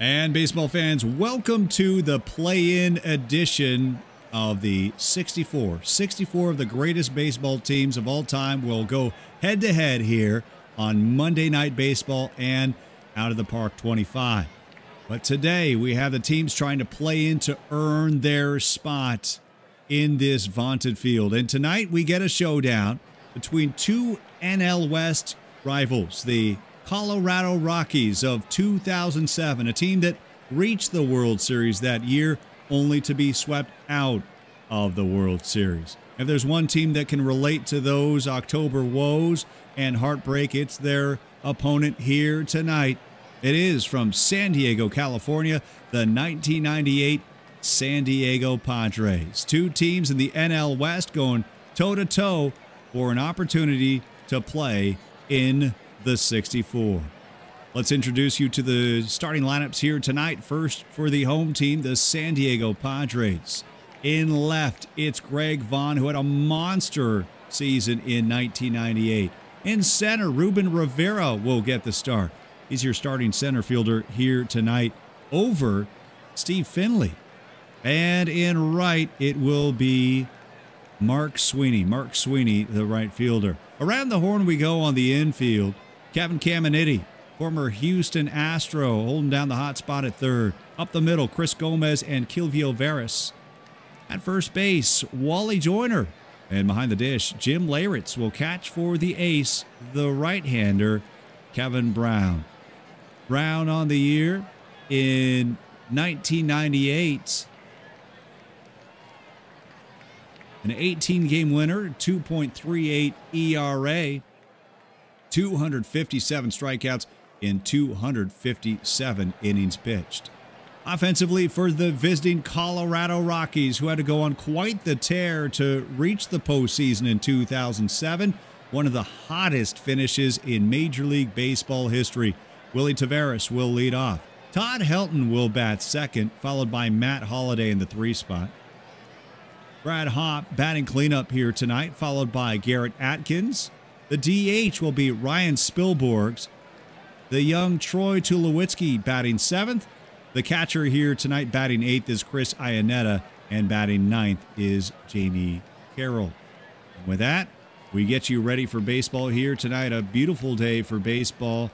And baseball fans, welcome to the play in edition of the 64. 64 of the greatest baseball teams of all time will go head to head here on Monday Night Baseball and Out of the Park 25. But today we have the teams trying to play in to earn their spot in this vaunted field. And tonight we get a showdown between two NL West rivals, the Colorado Rockies of 2007, a team that reached the World Series that year only to be swept out of the World Series. If there's one team that can relate to those October woes and heartbreak, it's their opponent here tonight. It is from San Diego, California, the 1998 San Diego Padres. Two teams in the NL West going toe to toe for an opportunity to play in the 64. Let's introduce you to the starting lineups here tonight. First, for the home team, the San Diego Padres. In left, it's Greg Vaughn, who had a monster season in 1998. In center, Ruben Rivera will get the start. He's your starting center fielder here tonight over Steve Finley. And in right, it will be Mark Sweeney. Mark Sweeney, the right fielder. Around the horn we go on the infield. Kevin Caminiti, former Houston Astro, holding down the hot spot at third. Up the middle, Chris Gomez and Quilvio Veras. At first base, Wally Joyner. And behind the dish, Jim Leyritz will catch for the ace, the right-hander, Kevin Brown. Brown on the year in 1998. An 18 game winner, 2.38 ERA, 257 strikeouts in 257 innings pitched. Offensively, for the visiting Colorado Rockies, who had to go on quite the tear to reach the postseason in 2007, one of the hottest finishes in Major League Baseball history. Willie Taveras will lead off. Todd Helton will bat second, followed by Matt Holliday in the three spot. Brad Hawpe batting cleanup here tonight, followed by Garrett Atkins, the DH will be Ryan Spilborghs. The young Troy Tulowitzki batting seventh. The catcher here tonight batting eighth is Chris Iannetta, and batting ninth is Jamie Carroll. And with that, we get you ready for baseball here tonight. A beautiful day for baseball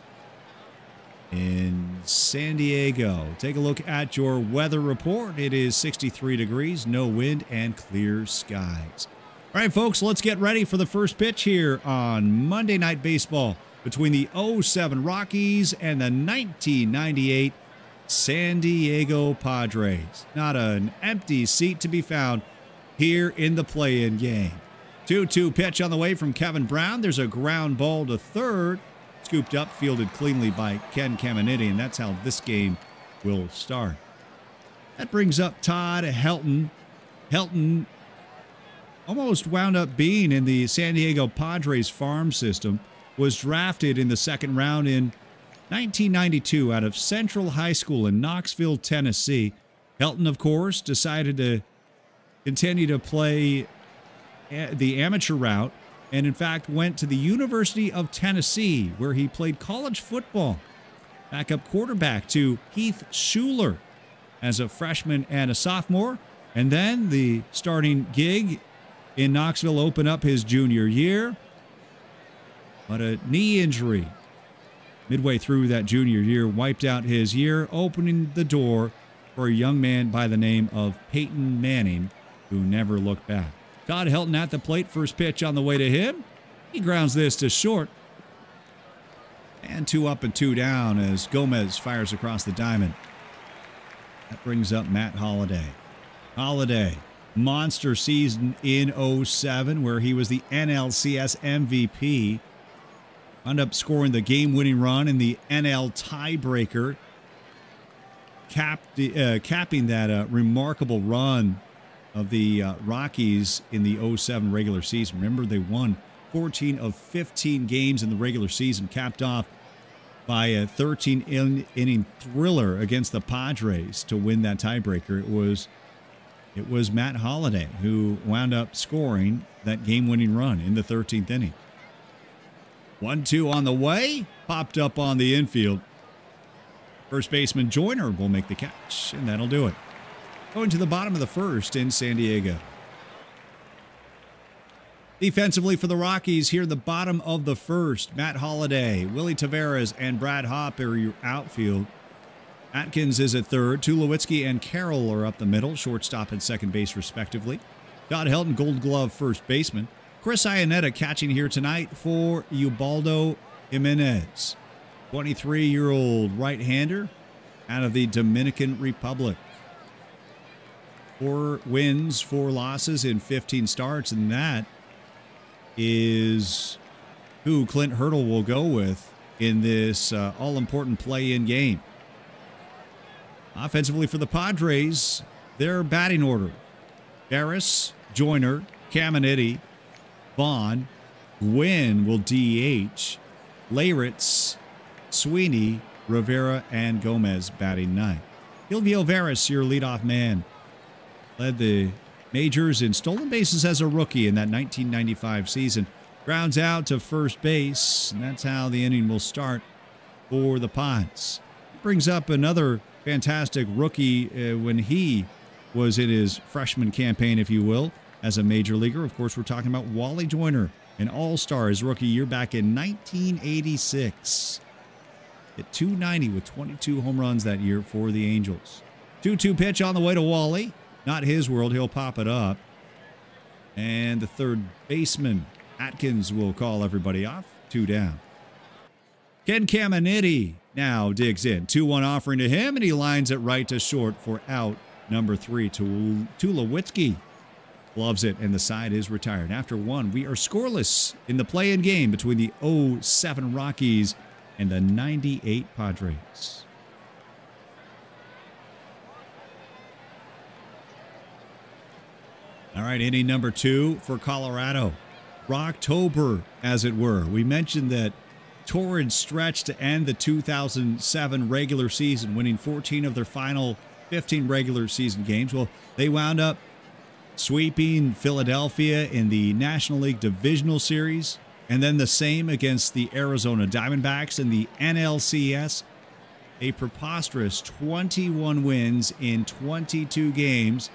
in San Diego. Take a look at your weather report. It is 63 degrees, no wind, and clear skies. All right, folks, let's get ready for the first pitch here on Monday Night Baseball between the 07 Rockies and the 1998 San Diego Padres. Not an empty seat to be found here in the play in game. 2 2 pitch on the way from Kevin Brown. There's a ground ball to third, scooped up, fielded cleanly by Ken Caminiti, and that's how this game will start. That brings up Todd Helton. Helton almost wound up being in the San Diego Padres farm system, was drafted in the second round in 1992 out of Central High School in Knoxville, Tennessee. Helton, of course, decided to continue to play the amateur route and, in fact, went to the University of Tennessee where he played college football. Backup quarterback to Heath Shuler as a freshman and a sophomore. And then the starting gig in Knoxville open up his junior year. But a knee injury midway through that junior year wiped out his year, opening the door for a young man by the name of Peyton Manning, who never looked back. Todd Helton at the plate, first pitch on the way to him. He grounds this to short. And two up and two down as Gomez fires across the diamond. That brings up Matt Holliday. Holliday monster season in 07 where he was the NLCS MVP. Wound up scoring the game-winning run in the NL tiebreaker, capped, uh, capping that uh, remarkable run of the uh, Rockies in the 07 regular season. Remember, they won 14 of 15 games in the regular season, capped off by a 13 inning thriller against the Padres to win that tiebreaker. It was it was Matt Holliday who wound up scoring that game winning run in the 13th inning. 1 2 on the way, popped up on the infield. First baseman Joyner will make the catch, and that'll do it. Going to the bottom of the first in San Diego. Defensively for the Rockies, here in the bottom of the first, Matt Holliday, Willie Taveras, and Brad Hawpe are your outfield. Atkins is at third. Tulowitzki and Carroll are up the middle, shortstop and second base respectively. Todd Helton, Gold Glove first baseman. Chris Iannetta catching here tonight for Ubaldo Jimenez, 23-year-old right-hander out of the Dominican Republic. Four wins, four losses in 15 starts, and that is who Clint Hurdle will go with in this uh, all important play in game. Offensively for the Padres, their batting order Harris, Joyner, Caminiti, Vaughn, Gwynn will DH, Leyritz, Sweeney, Rivera, and Gomez batting ninth. Quilvio Veras, your leadoff man, led the majors in stolen bases as a rookie in that 1995 season. Grounds out to first base, and that's how the inning will start for the Pods. Brings up another fantastic rookie uh, when he was in his freshman campaign, if you will, as a major leaguer. Of course, we're talking about Wally Joyner, an all star his rookie year back in 1986. Hit 290 with 22 home runs that year for the Angels. 2 2 pitch on the way to Wally. Not his world. He'll pop it up. And the third baseman, Atkins, will call everybody off. Two down. Ken Caminiti now digs in. 2 1 offering to him, and he lines it right to short for out number three. to Tulowitzki loves it, and the side is retired. After one, we are scoreless in the play in game between the 07 Rockies and the 98 Padres. All right, inning number two for Colorado. Rocktober, as it were. We mentioned that torrid stretch to end the 2007 regular season, winning 14 of their final 15 regular season games. Well, they wound up sweeping Philadelphia in the National League Divisional Series, and then the same against the Arizona Diamondbacks in the NLCS. A preposterous 21 wins in 22 games,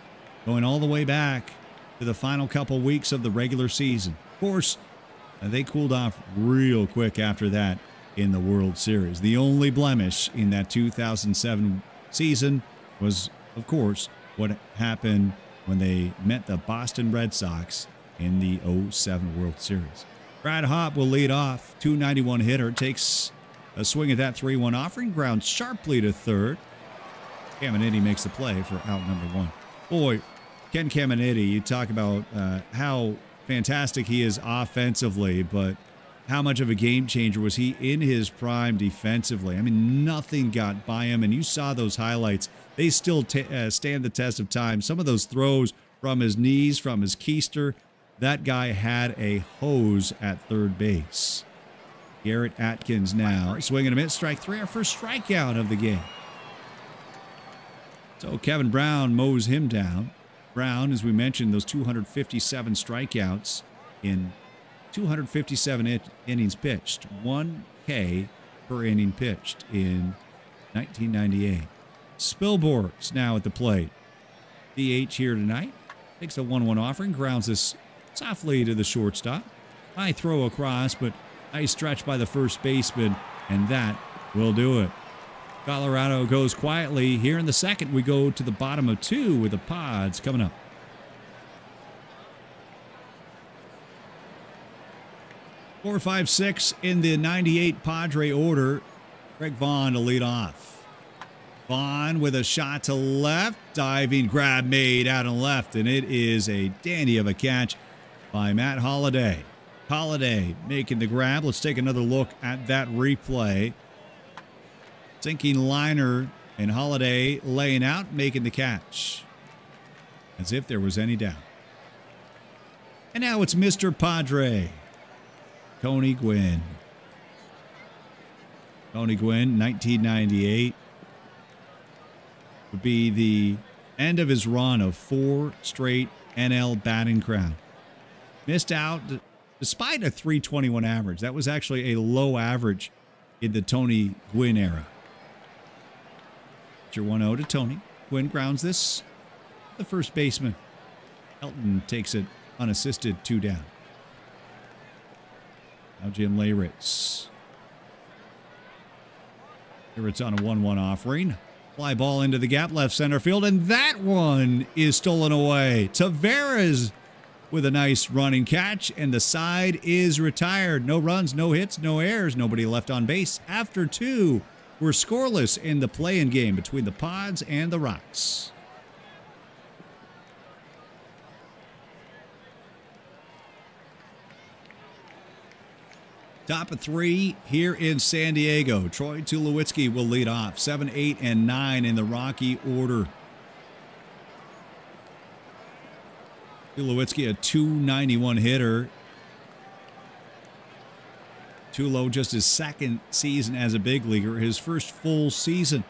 going all the way back to the final couple weeks of the regular season. Of course, they cooled off real quick after that in the World Series. The only blemish in that 2007 season was, of course, what happened when they met the Boston Red Sox in the 07 World Series. Brad Hawpe will lead off. 291 hitter takes a swing at that 3 1 offering, ground sharply to third. Caminiti makes the play for out number one. Boy, Ken Caminiti, you talk about uh, how fantastic he is offensively, but how much of a game changer was he in his prime defensively? I mean, nothing got by him, and you saw those highlights. They still uh, stand the test of time. Some of those throws from his knees, from his keister, that guy had a hose at third base. Garrett Atkins now swinging a miss, strike three, our first strikeout of the game. So Kevin Brown mows him down. Brown, as we mentioned, those 257 strikeouts in 257 in- innings pitched, 1 K per inning pitched in 1998. Spilborghs now at the plate. DH here tonight. Takes a 1 1 offering, grounds this softly to the shortstop. High throw across, but nice stretch by the first baseman, and that will do it. Colorado goes quietly. Here in the second, we go to the bottom of two with the pods coming up. Four, five, six in the 98 Padre order. Greg Vaughn to lead off. Vaughn with a shot to left. Diving grab made out and left, and it is a dandy of a catch by Matt Holliday. Holliday making the grab. Let's take another look at that replay. Sinking liner and Holliday laying out, making the catch. As if there was any doubt. And now it's Mr. Padre, Tony Gwynn. Tony Gwynn, 1998, would be the end of his run of four straight NL batting crown. Missed out despite a 321 average. That was actually a low average in the Tony Gwynn era. Your 1 0 to Tony. Gwynn grounds this. The first baseman. Helton, takes it unassisted, two down. Now Jim Leyritz. Leyritz on a 1 1 offering. Fly ball into the gap left center field, and that one is stolen away. Taveras with a nice running catch, and the side is retired. No runs, no hits, no errors, nobody left on base. After two, we're scoreless in the play-in game between the Pods and the Rocks. Top of three here in San Diego. Troy Tulowitzki will lead off. Seven, eight, and nine in the Rocky order. Tulowitzki, a 291 hitter. Tulo just his second season as a big leaguer, his first full season.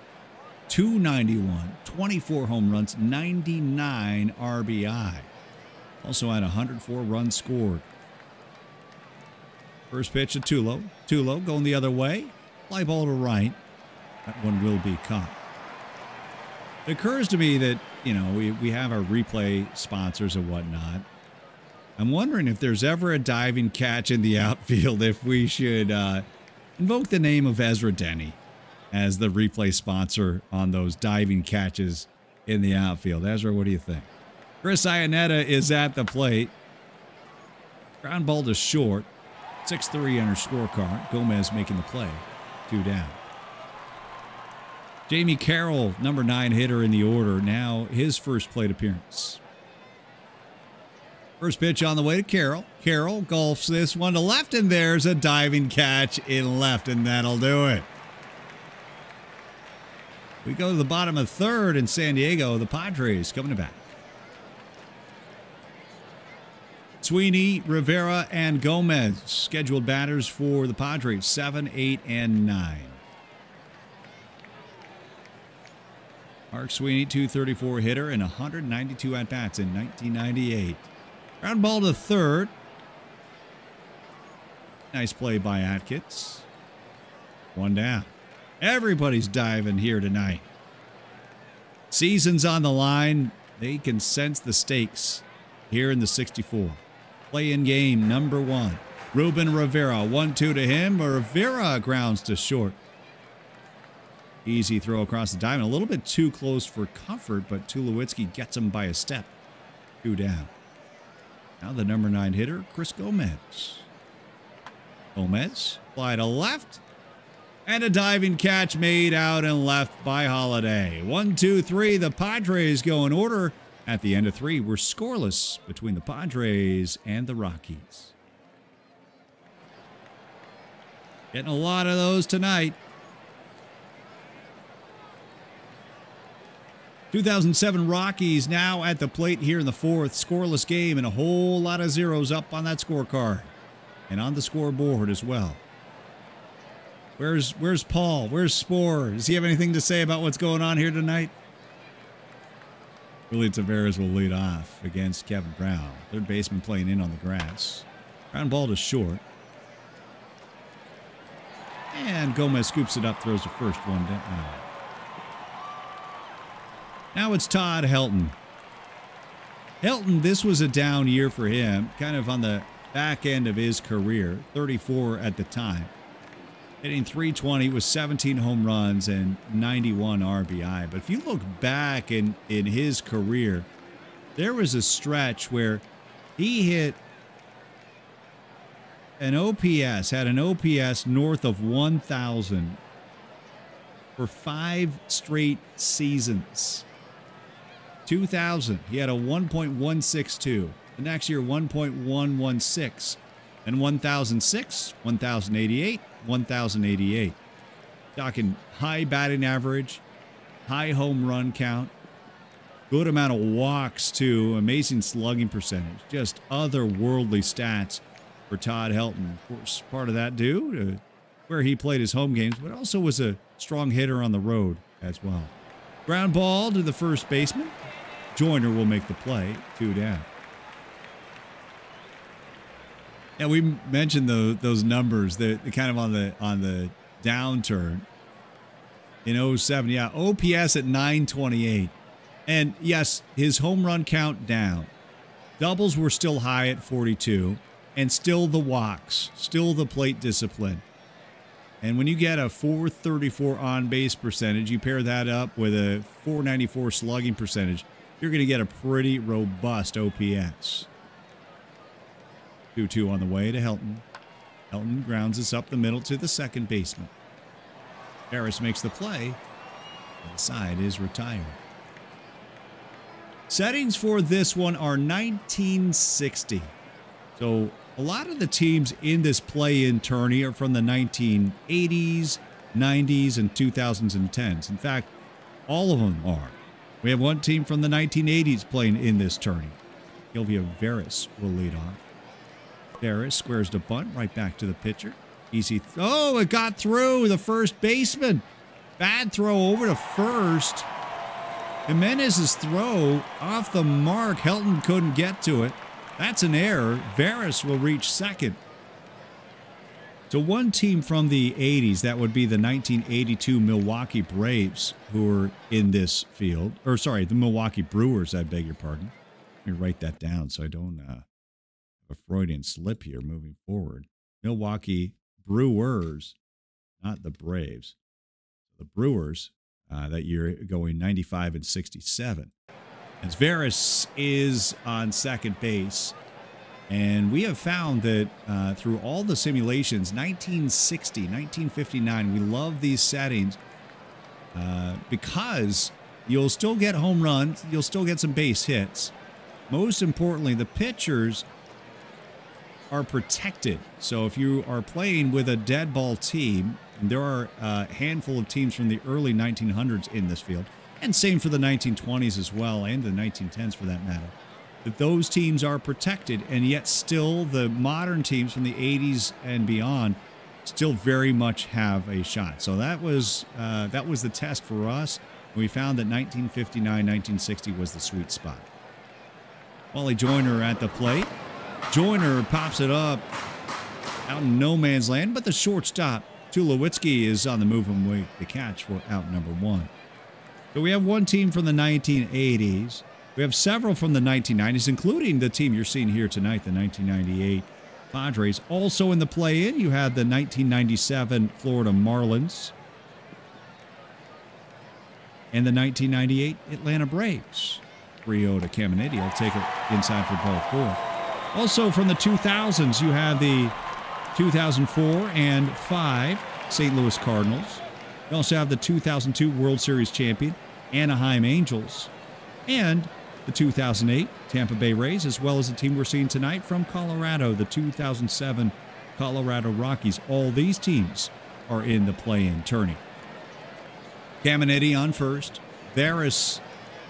291, 24 home runs, 99 RBI. Also had 104 runs scored. First pitch to Tulo. Tulo going the other way. Fly ball to right. That one will be caught. It occurs to me that, you know, we, we have our replay sponsors and whatnot. I'm wondering if there's ever a diving catch in the outfield, if we should uh, invoke the name of Ezra Denny as the replay sponsor on those diving catches in the outfield. Ezra, what do you think? Chris Iannetta is at the plate. Ground ball to short. 6-3 on her scorecard. Gomez making the play. Two down. Jamie Carroll, number nine hitter in the order, now his first plate appearance. First pitch on the way to Carroll. Carroll golfs this one to left, and there's a diving catch in left, and that'll do it. We go to the bottom of third in San Diego. The Padres coming back. Sweeney, Rivera, and Gomez, scheduled batters for the Padres, 7, 8, and 9. Mark Sweeney, 234 hitter and 192 at bats in 1998. Ground ball to third. Nice play by Atkins. One down. Everybody's diving here tonight. Season's on the line. They can sense the stakes here in the 64. Play in game number one. Ruben Rivera, 1 2 to him. Rivera grounds to short. Easy throw across the diamond. A little bit too close for comfort, but Tulowitzki gets him by a step. Two down. Now the number nine hitter, Chris Gomez. Gomez, fly to left. And a diving catch made out and left by Holliday. One, two, three. The Padres go in order. At the end of three, we're scoreless between the Padres and the Rockies. Getting a lot of those tonight. 2007 Rockies now at the plate here in the fourth. Scoreless game and a whole lot of zeros up on that scorecard. And on the scoreboard as well. Where's where's Paul? Where's Spore? Does he have anything to say about what's going on here tonight? Willie Taveras will lead off against Kevin Brown. Third baseman playing in on the grass. Ground ball to short. And Gomez scoops it up, throws the first one down. Now it's Todd Helton. Helton, this was a down year for him, kind of on the back end of his career, 34 at the time hitting 320 with 17 home runs and 91 RBI. But if you look back in, in his career, there was a stretch where he hit an OPS, had an OPS north of 1,000 for five straight seasons. 2000, he had a 1.162. The next year, 1.116. And 1006, 1088, 1088. Talking high batting average, high home run count, good amount of walks, too, amazing slugging percentage, just otherworldly stats for Todd Helton. Of course, part of that due to where he played his home games, but also was a strong hitter on the road as well. Ground ball to the first baseman. Joyner will make the play, two down. Yeah, we mentioned the, those numbers. that kind of on the on the downturn in 07. Yeah, OPS at 928. And yes, his home run count down. Doubles were still high at 42, and still the walks, still the plate discipline. And when you get a 434 on base percentage, you pair that up with a 494 slugging percentage, you're going to get a pretty robust OPS. 2 2 on the way to Helton. Helton grounds us up the middle to the second baseman. Harris makes the play, the side is retired. Settings for this one are 1960. So a lot of the teams in this play-in tourney are from the 1980s, 90s, and 2000s and 10s. In fact, all of them are. We have one team from the 1980s playing in this tourney. Sylvia Veras will lead off. Veras squares the bunt right back to the pitcher. Easy. Oh, it got through the first baseman. Bad throw over to first. Jimenez's throw off the mark. Helton couldn't get to it. That's an error. Veras will reach second. So one team from the 80s, that would be the 1982 Milwaukee Braves, who were in this field. Or sorry, the Milwaukee Brewers, I beg your pardon. Let me write that down so I don't uh, have a Freudian slip here moving forward. Milwaukee Brewers, not the Braves. The Brewers uh, that year going 95 and 67. As Veras is on second base. And we have found that uh, through all the simulations, 1960, 1959, we love these settings uh, because you'll still get home runs, you'll still get some base hits. Most importantly, the pitchers are protected. So if you are playing with a dead ball team, and there are a handful of teams from the early 1900s in this field, and same for the 1920s as well, and the 1910s for that matter that those teams are protected, and yet still the modern teams from the 80s and beyond still very much have a shot. So that was uh, that was the test for us. We found that 1959, 1960 was the sweet spot. Wally Joyner at the plate. Joyner pops it up out in no man's land, but the shortstop Tulowitzki is on the move and wait the catch for out number one. So we have one team from the 1980s. We have several from the 1990s, including the team you're seeing here tonight, the 1998 Padres. Also in the play in, you have the 1997 Florida Marlins and the 1998 Atlanta Braves. Rio to Caminiti will take it inside for ball four. Also from the 2000s, you have the 2004 and 5 St. Louis Cardinals. You also have the 2002 World Series champion Anaheim Angels and the 2008 Tampa Bay Rays, as well as the team we're seeing tonight from Colorado, the 2007 Colorado Rockies. All these teams are in the play-in tourney. Caminiti on first, Veras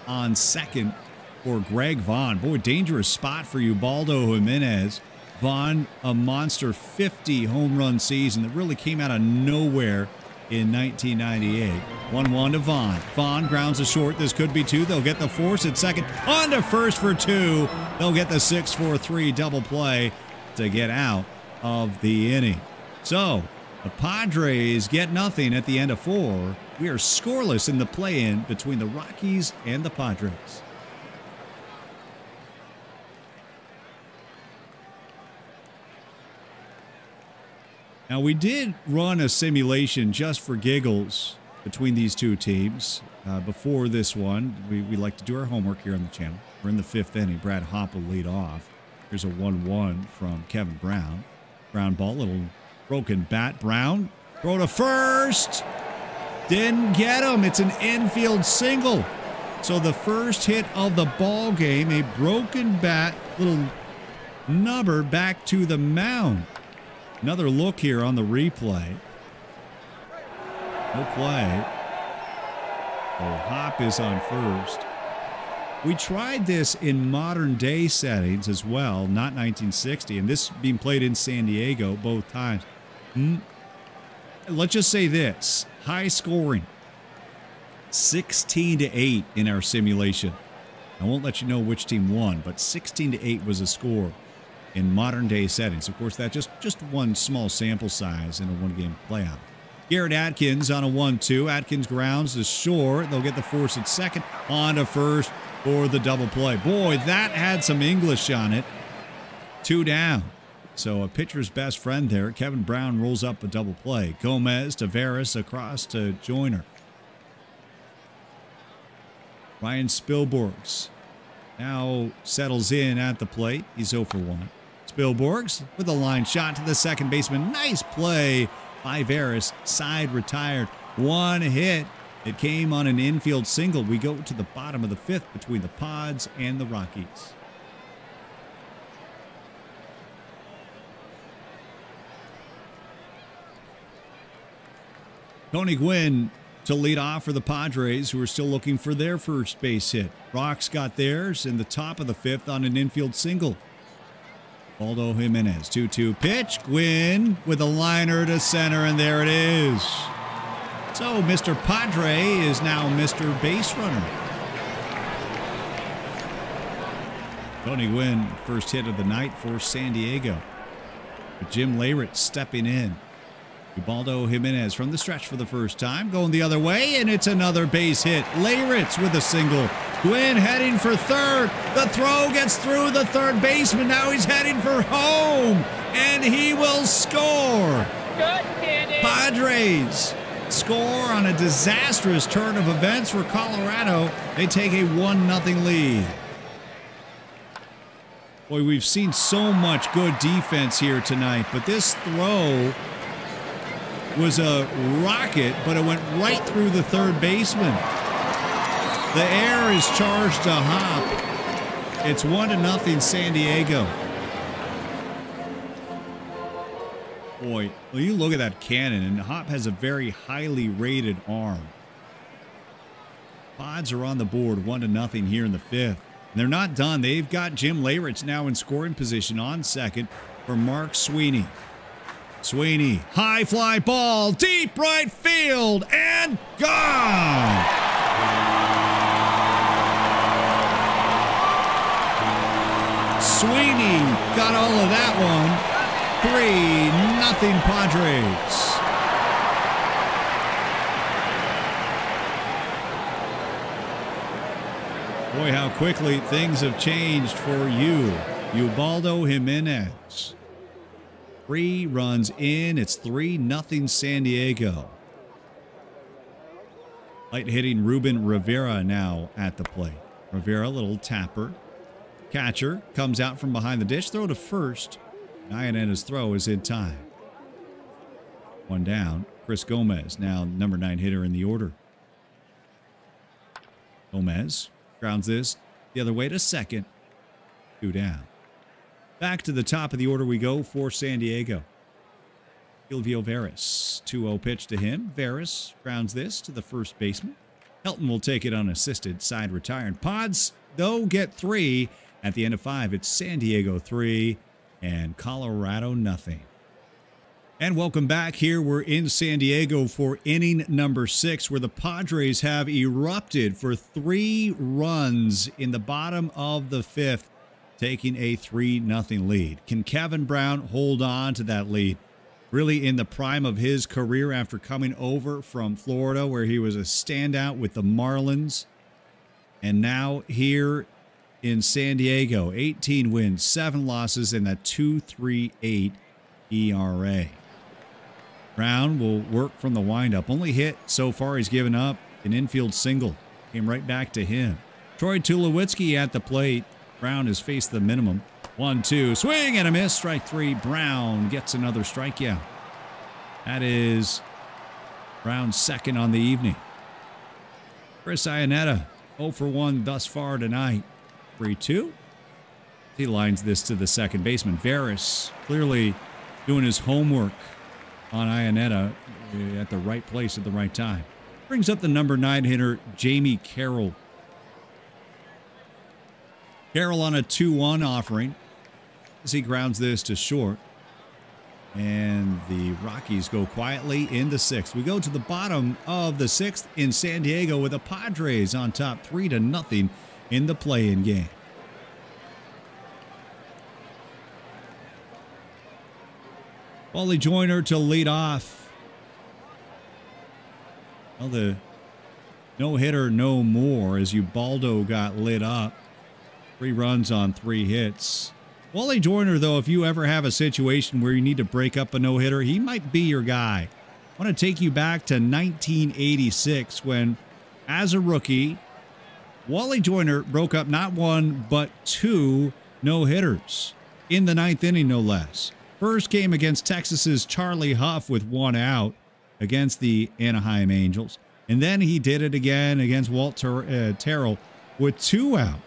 on second for Greg Vaughn. Boy, dangerous spot for Ubaldo Jimenez. Vaughn, a monster 50 home run season that really came out of nowhere in 1998. 1 1 to Vaughn. Vaughn grounds a short. This could be two. They'll get the force at second. On to first for two. They'll get the 6 4 3 double play to get out of the inning. So the Padres get nothing at the end of four. We are scoreless in the play in between the Rockies and the Padres. Now, we did run a simulation just for giggles between these two teams uh, before this one. We, we like to do our homework here on the channel. We're in the fifth inning. Brad Hawpe will lead off. Here's a 1 1 from Kevin Brown. Brown ball, little broken bat. Brown, throw to first. Didn't get him. It's an infield single. So the first hit of the ball game, a broken bat, little nubber back to the mound. Another look here on the replay. No play. Oh, Hawpe is on first. We tried this in modern day settings as well, not 1960, and this being played in San Diego both times. Hmm. Let's just say this high scoring 16 to 8 in our simulation. I won't let you know which team won, but 16 to 8 was a score in modern day settings. Of course, that's just, just one small sample size in a one game playoff. Garrett Atkins on a 1 2. Atkins grounds to short. They'll get the force at second. On to first for the double play. Boy, that had some English on it. Two down. So a pitcher's best friend there. Kevin Brown rolls up a double play. Gomez to Veras across to Joyner. Ryan Spilborghs now settles in at the plate. He's 0 for 1. Spilborghs with a line shot to the second baseman. Nice play by Veras. Side retired. One hit. It came on an infield single. We go to the bottom of the fifth between the Pods and the Rockies. Tony Gwynn to lead off for the Padres, who are still looking for their first base hit. Rocks got theirs in the top of the fifth on an infield single. Waldo Jimenez, 2 2 pitch. Gwynn with a liner to center, and there it is. So Mr. Padre is now Mr. Base Runner. Tony Gwynn, first hit of the night for San Diego. Jim Leyritz stepping in. Ubaldo Jimenez from the stretch for the first time, going the other way, and it's another base hit. Leyritz with a single. Gwynn heading for third. The throw gets through the third baseman. Now he's heading for home, and he will score. Good, Padres score on a disastrous turn of events for Colorado. They take a 1 0 lead. Boy, we've seen so much good defense here tonight, but this throw was a rocket, but it went right through the third baseman. The air is charged to Hawpe. It's one to nothing San Diego. Boy, well, you look at that cannon, and Hawpe has a very highly rated arm. Pods are on the board, one to nothing here in the fifth. And they're not done. They've got Jim Leyritz now in scoring position on second for Mark Sweeney. Sweeney, high fly ball, deep right field, and gone. Sweeney got all of that one. Three, nothing Padres. Boy, how quickly things have changed for you. Ubaldo Jimenez Three runs in. It's 3 nothing San Diego. Light hitting Ruben Rivera now at the plate. Rivera, little tapper. Catcher comes out from behind the dish. Throw to first. Iannetta's throw is in time. One down. Chris Gomez, now number nine hitter in the order. Gomez grounds this the other way to second. Two down. Back to the top of the order we go for San Diego. Silvio Veras, 2-0 pitch to him. Veras grounds this to the first baseman. Helton will take it unassisted, side retired. Pods, though, get three. At the end of five, it's San Diego three and Colorado nothing. And welcome back here. We're in San Diego for inning number six, where the Padres have erupted for three runs in the bottom of the fifth taking a 3 0 lead. Can Kevin Brown hold on to that lead? Really in the prime of his career after coming over from Florida, where he was a standout with the Marlins. And now here in San Diego, 18 wins, 7 losses, and that 2.38 ERA. Brown will work from the windup. Only hit so far he's given up an infield single. Came right back to him. Troy Tulowitzki at the plate. Brown has faced the minimum. One, two, swing and a miss. Strike three. Brown gets another strikeout. Yeah. That is Brown's second on the evening. Chris Iannetta, 0 for 1 thus far tonight. 3 2. He lines this to the second baseman. Veras clearly doing his homework on Iannetta at the right place at the right time. Brings up the number nine hitter, Jamie Carroll. Carroll on a 2 1 offering as he grounds this to short. And the Rockies go quietly in the sixth. We go to the bottom of the sixth in San Diego with the Padres on top, three to nothing in the play-in game. Wally Joyner to lead off. Well, the no hitter, no more as Ubaldo got lit up. Three runs on three hits. Wally Joyner, though, if you ever have a situation where you need to break up a no hitter, he might be your guy. I want to take you back to 1986 when, as a rookie, Wally Joyner broke up not one, but two no hitters in the ninth inning, no less. First game against Texas's Charlie Hough with one out against the Anaheim Angels. And then he did it again against Walt Ter- uh, Terrell with two out.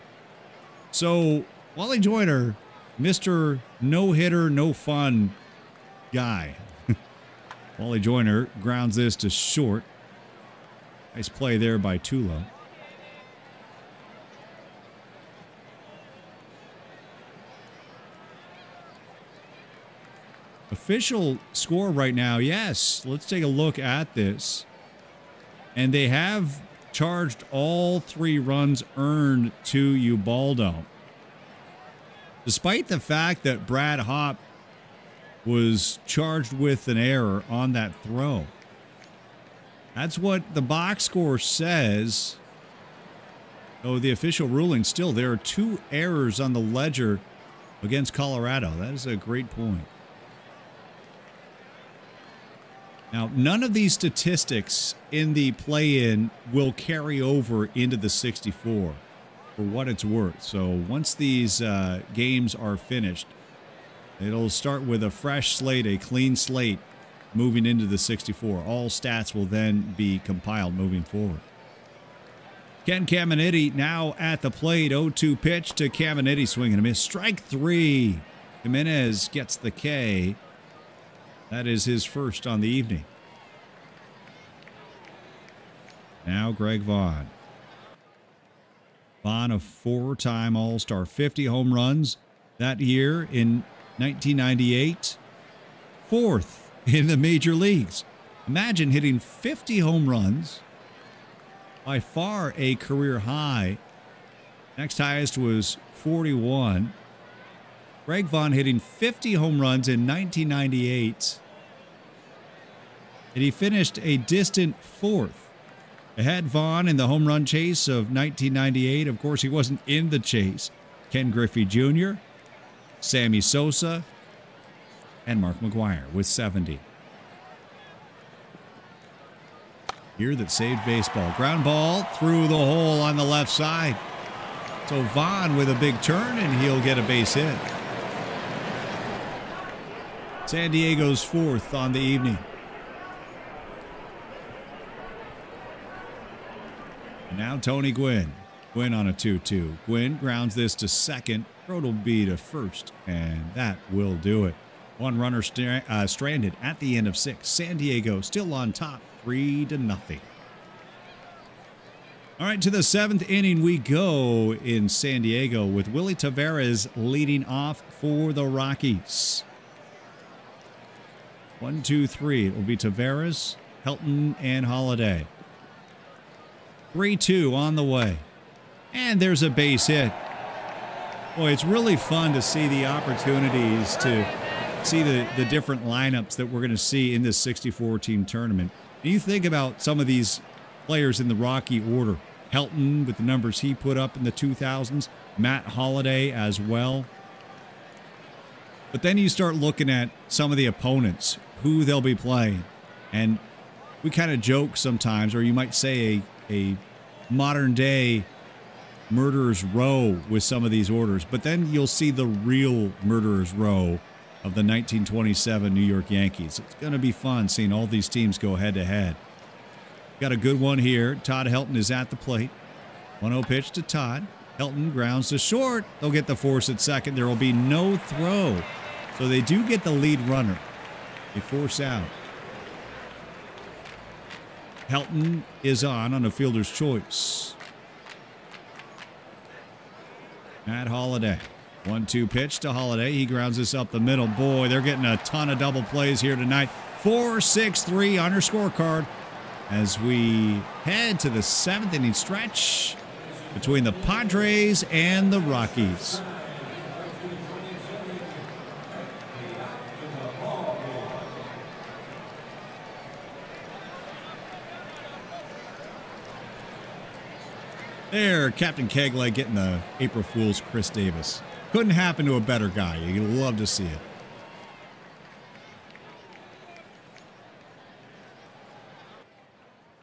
So Wally Joyner, Mr. No hitter, no fun guy. Wally Joyner grounds this to short. Nice play there by Tulo. Official score right now, yes. Let's take a look at this. And they have charged all three runs earned to Ubaldo. Despite the fact that Brad Hawpe was charged with an error on that throw. That's what the box score says. Oh, the official ruling still, there are two errors on the ledger against Colorado. That is a great point. Now, none of these statistics in the play in will carry over into the 64 for what it's worth. So once these uh, games are finished, it'll start with a fresh slate, a clean slate moving into the 64. All stats will then be compiled moving forward. Ken Caminiti now at the plate. 0-2 pitch to Caminiti swinging a miss. Strike three. Jimenez gets the K. That is his first on the evening. Now Greg Vaughn. Vaughn, a four time All Star, 50 home runs that year in 1998. Fourth in the major leagues. Imagine hitting 50 home runs, by far a career high. Next highest was 41. Greg Vaughn hitting 50 home runs in 1998. And he finished a distant fourth. Ahead Vaughn in the home run chase of 1998. Of course, he wasn't in the chase. Ken Griffey Jr., Sammy Sosa, and Mark McGwire with 70. Here that saved baseball. Ground ball through the hole on the left side. So Vaughn with a big turn, and he'll get a base hit. San Diego's fourth on the evening. Now Tony Gwynn. Gwynn on a 2 2. Gwynn grounds this to second. Will be to first, and that will do it. One runner uh, stranded at the end of six. San Diego still on top, three to nothing. All right, to the seventh inning we go in San Diego with Willie Taveras leading off for the Rockies. One, two, three. It will be Taveras, Helton, and Holliday. 3 2 on the way. And there's a base hit. Boy, it's really fun to see the opportunities to see the, the different lineups that we're going to see in this 64 team tournament. And you think about some of these players in the Rocky order. Helton with the numbers he put up in the 2000s, Matt Holliday as well. But then you start looking at some of the opponents, who they'll be playing. And we kind of joke sometimes, or you might say a, a modern day murderer's row with some of these orders. But then you'll see the real murderer's row of the 1927 New York Yankees. It's going to be fun seeing all these teams go head to head. Got a good one here. Todd Helton is at the plate. 1 0 pitch to Todd. Helton grounds to short. They'll get the force at second. There will be no throw. So they do get the lead runner. They force out. Helton is on on a fielder's choice. Matt Holliday. One two pitch to Holliday. He grounds this up the middle. Boy, they're getting a ton of double plays here tonight. 4 6 3 on her scorecard as we head to the seventh inning stretch between the Padres and the Rockies. There, Captain Kegleg getting the April Fool's Chris Davis. Couldn't happen to a better guy. You'd love to see it.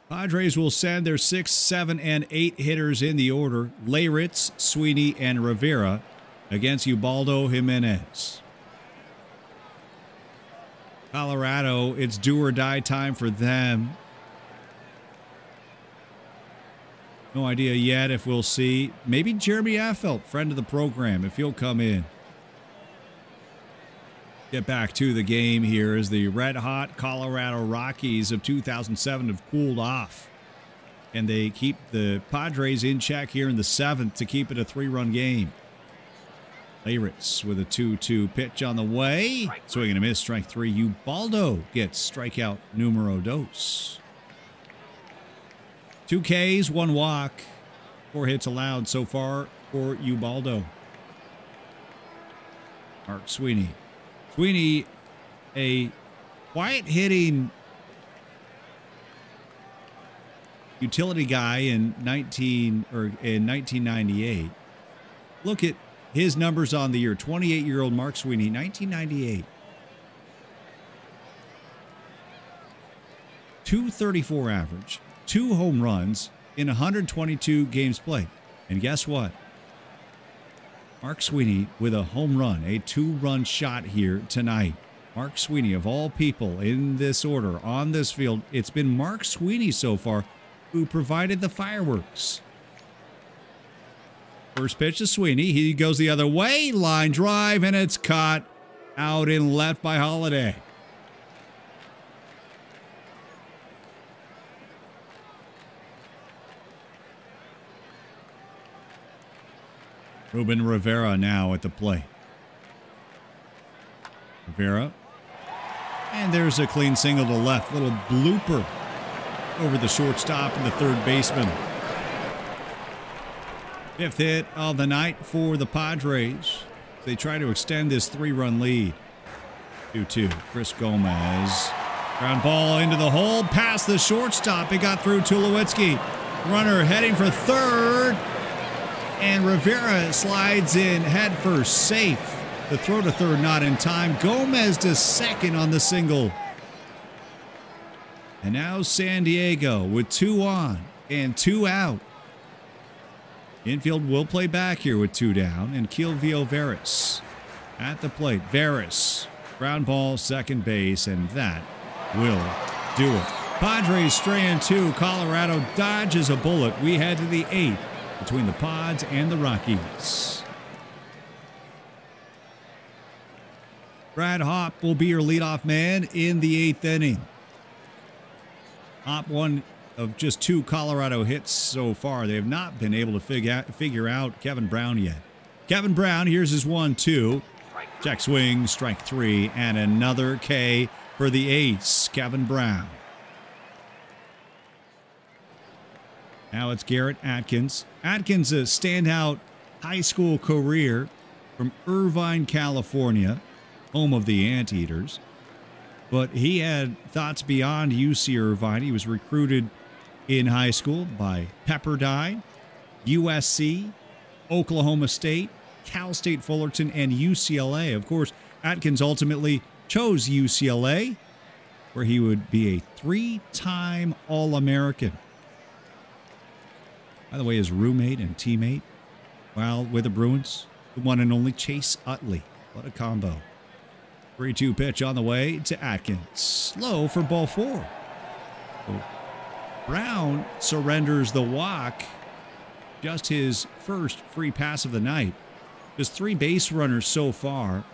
Padres will send their six, seven, and eight hitters in the order Leyritz, Sweeney, and Rivera against Ubaldo Jimenez. Colorado, it's do or die time for them. No idea yet if we'll see. Maybe Jeremy Affeldt, friend of the program, if he'll come in. Get back to the game here as the red hot Colorado Rockies of 2007 have cooled off. And they keep the Padres in check here in the seventh to keep it a three run game. Leyritz with a 2 2 pitch on the way. Swing and a miss, strike three. Ubaldo gets strikeout numero dos. Two Ks, one walk. Four hits allowed so far for Ubaldo. Mark Sweeney Sweeney, a quiet hitting utility guy in 19 or in 1998. Look at his numbers on the year. 28-year-old Mark Sweeney, 1998. 234 average, two home runs in 122 games played. And guess what? Mark Sweeney with a home run, a two run shot here tonight. Mark Sweeney, of all people in this order on this field, it's been Mark Sweeney so far who provided the fireworks. First pitch to Sweeney. He goes the other way. Line drive, and it's caught out in left by Holliday. Ruben Rivera now at the plate. Rivera. And there's a clean single to left. Little blooper over the shortstop and the third baseman. Fifth hit of the night for the Padres. They try to extend this three run lead. 2 2. Chris Gomez. Ground ball into the hole, past the shortstop. It got through Tulowitzki. Runner heading for third. And Rivera slides in headfirst, safe. The throw to third not in time. Gomez to second on the single. And now San Diego with two on and two out. Infield will play back here with two down. And Quilvio Veras at the plate. Veras, ground ball, second base, and that will do it. Padres strand two. Colorado dodges a bullet. We head to the eighth between the Pods and the Rockies. Brad Hawpe will be your leadoff man in the eighth inning. Hawpe one of just two Colorado hits so far. They have not been able to figure out, figure out Kevin Brown yet. Kevin Brown, here's his one, two. Check swing, strike three, and another K for the ace, Kevin Brown. Now it's Garrett Atkins. Atkins, a standout high school career from Irvine, California, home of the Anteaters. But he had thoughts beyond UC Irvine. He was recruited in high school by Pepperdine, USC, Oklahoma State, Cal State Fullerton, and UCLA. Of course, Atkins ultimately chose UCLA, where he would be a three time All American. By the way, his roommate and teammate while with the Bruins, the one and only Chase Utley. What a combo. 3 2 pitch on the way to Atkins. Slow for ball four. Brown surrenders the walk. Just his first free pass of the night. Just three base runners so far.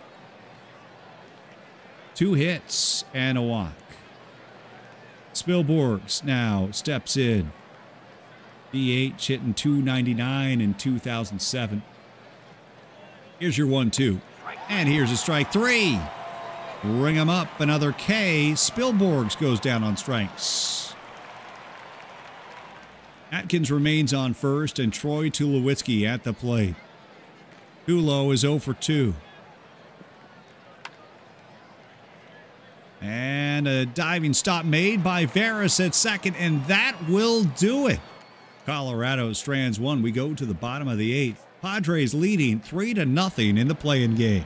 Two hits and a walk. Spilborghs now steps in. DH hitting 299 in 2007. Here's your one, two. And here's a strike three. Ring him up. Another K. Spilborghs goes down on strikes. Atkins remains on first, and Troy Tulowitzki at the plate. Tulo is 0 for 2. And a diving stop made by Veras at second, and that will do it. Colorado strands one. We go to the bottom of the eighth. Padres leading three to nothing in the play-in game.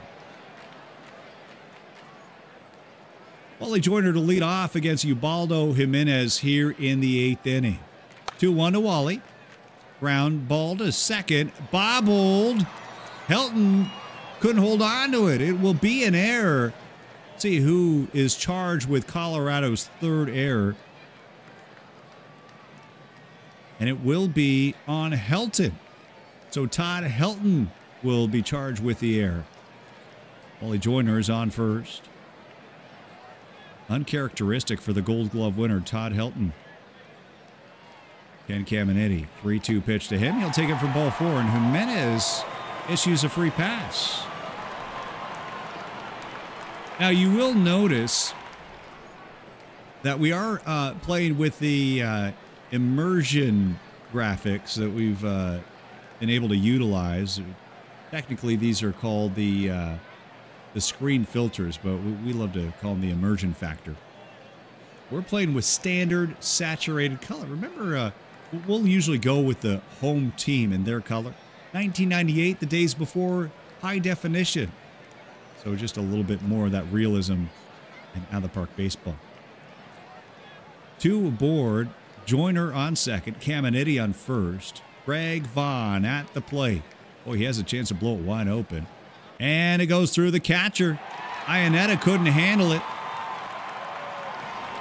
Wally Joyner to lead off against Ubaldo Jimenez here in the eighth inning. 2 1 to Wally. Ground ball to second. Bobbled. Helton couldn't hold on to it. It will be an error. See who is charged with Colorado's third error. And it will be on Helton. So Todd Helton will be charged with the error. Wally Joyner is on first. Uncharacteristic for the Gold Glove winner, Todd Helton. Ken Caminiti, 3 2 pitch to him. He'll take it for ball four, and Jimenez issues a free pass. Now, you will notice that we are uh, playing with the uh, immersion graphics that we've uh, been able to utilize. Technically, these are called the uh, the screen filters, but we love to call them the immersion factor. We're playing with standard saturated color. Remember, uh, we'll usually go with the home team in their color. 1998, the days before high definition. So just a little bit more of that realism in out of the park baseball. Two aboard, Joyner on second, Caminiti on first, Greg Vaughn at the plate. Oh, he has a chance to blow it wide open. And it goes through the catcher. Iannetta couldn't handle it.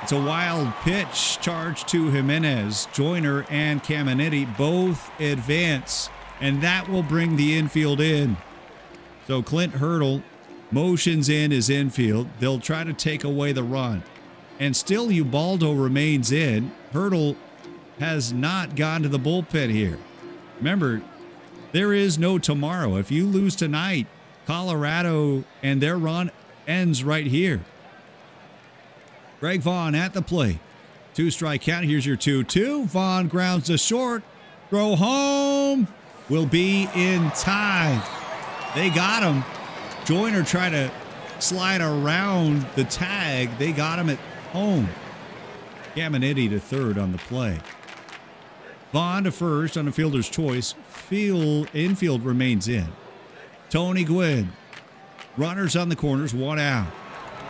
It's a wild pitch charge to Jimenez. Joyner and Caminiti both advance, and that will bring the infield in. So Clint Hurdle motions in his infield. They'll try to take away the run. And still Ubaldo remains in. Hurdle has not gone to the bullpen here. Remember, there is no tomorrow. If you lose tonight, Colorado and their run ends right here. Greg Vaughn at the plate. Two strike count. Here's your 2 2. Vaughn grounds to short. Throw home will be in time. They got him. Joyner tried to slide around the tag. They got him at home. Caminiti to third on the play. Vaughn to first on a fielder's choice. Field infield remains in. Tony Gwynn. Runners on the corners, one out.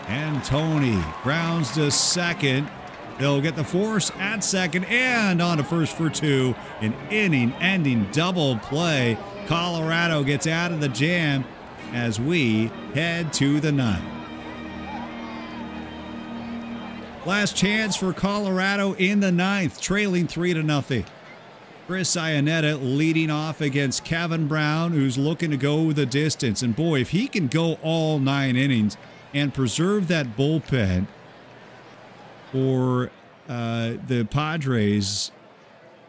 And Tony grounds to second. They'll get the force at second and on to first for two. An inning ending double play. Colorado gets out of the jam as we head to the ninth. Last chance for Colorado in the ninth, trailing three to nothing. Chris Iannetta leading off against Kevin Brown, who's looking to go the distance. And boy, if he can go all nine innings and preserve that bullpen for uh, the Padres,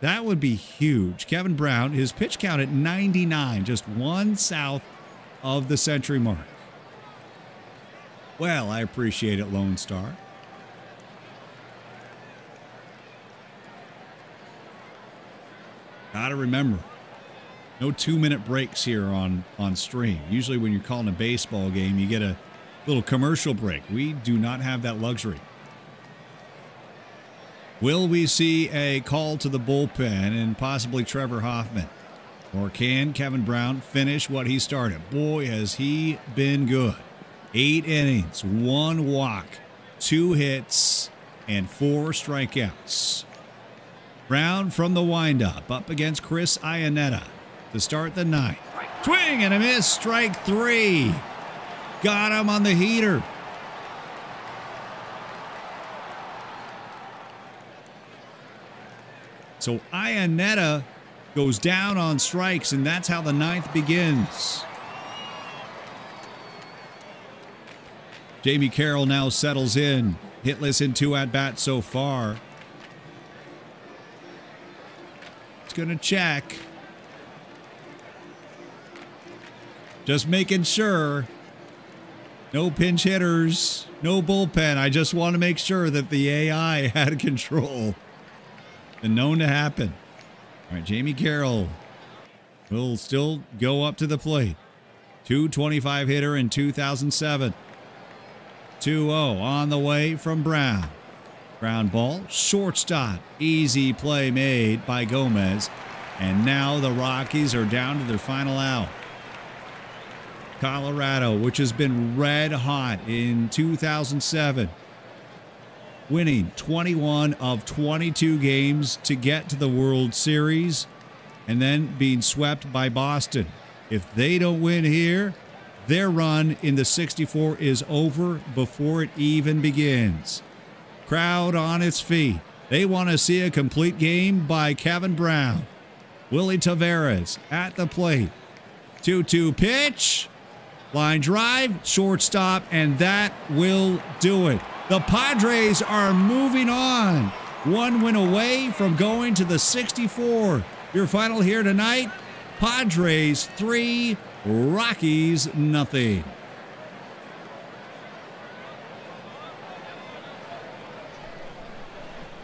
that would be huge. Kevin Brown, his pitch count at 99, just one south of the century mark. Well, I appreciate it, Lone Star. Got to remember, no two minute breaks here on, on stream. Usually, when you're calling a baseball game, you get a little commercial break. We do not have that luxury. Will we see a call to the bullpen and possibly Trevor Hoffman? Or can Kevin Brown finish what he started? Boy, has he been good. Eight innings, one walk, two hits, and four strikeouts. Brown from the windup up against Chris Iannetta to start the ninth. Swing and a miss, strike three. Got him on the heater. So Iannetta goes down on strikes, and that's how the ninth begins. Jamie Carroll now settles in, hitless in two at bats so far. Going to check. Just making sure. No pinch hitters, no bullpen. I just want to make sure that the AI had control. And known to happen. All right, Jamie Carroll will still go up to the plate. 225 hitter in 2007. 2 0 on the way from Brown. Ground ball, shortstop. Easy play made by Gomez. And now the Rockies are down to their final out. Colorado, which has been red hot in 2007, winning 21 of 22 games to get to the World Series and then being swept by Boston. If they don't win here, their run in the 64 is over before it even begins. Crowd on its feet. They want to see a complete game by Kevin Brown. Willie Taveras at the plate. 2 2 pitch. Line drive, shortstop, and that will do it. The Padres are moving on. One win away from going to the 64. Your final here tonight Padres 3, Rockies nothing.